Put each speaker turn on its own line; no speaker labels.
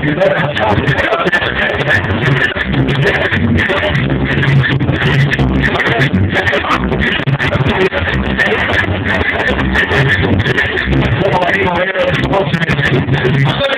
I'm sorry.